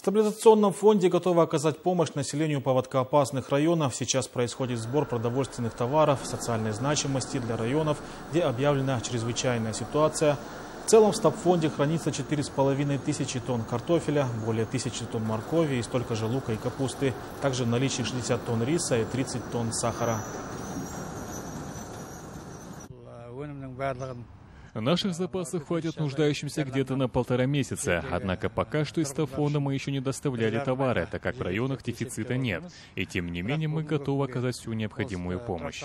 В стабилизационном фонде готовы оказать помощь населению поводкоопасных районов. Сейчас происходит сбор продовольственных товаров социальной значимости для районов, где объявлена чрезвычайная ситуация. В целом в стабфонде хранится 4,5 тысячи тонн картофеля, более тысячи тонн моркови и столько же лука и капусты. Также в наличии 60 тонн риса и 30 тонн сахара. Наших запасов хватит нуждающимся где-то на полтора месяца, однако пока что из Стафонда мы еще не доставляли товары, так как в районах дефицита нет. И тем не менее мы готовы оказать всю необходимую помощь.